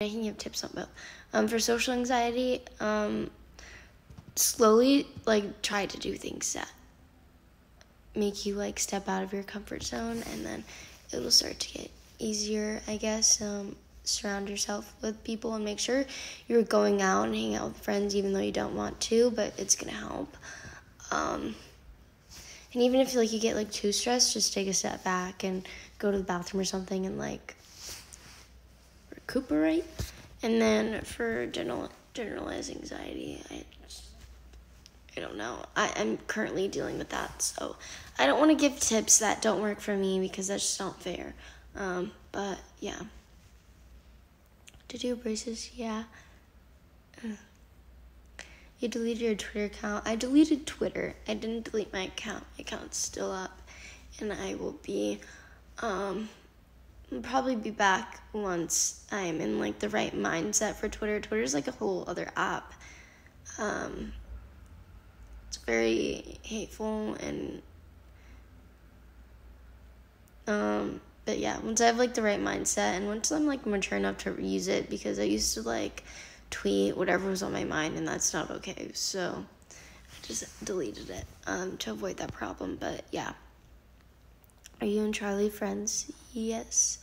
I give tips on both. Um, for social anxiety, um, slowly like try to do things that make you like step out of your comfort zone, and then it'll start to get easier, I guess. Um, surround yourself with people and make sure you're going out and hanging out with friends, even though you don't want to, but it's gonna help. Um, and even if you like you get like too stressed, just take a step back and go to the bathroom or something and like recuperate. And then for general generalized anxiety, I I don't know. I, I'm currently dealing with that, so I don't want to give tips that don't work for me because that's just not fair. Um, but yeah. To do braces, yeah. You deleted your Twitter account. I deleted Twitter. I didn't delete my account. My account's still up, and I will be, um, Probably be back once I'm in like the right mindset for Twitter. Twitter's like a whole other app. Um, it's very hateful and, um, but yeah, once I have like the right mindset and once I'm like mature enough to use it, because I used to like tweet whatever was on my mind, and that's not okay. So I just deleted it um, to avoid that problem. But yeah. Are you and Charlie friends? Yes.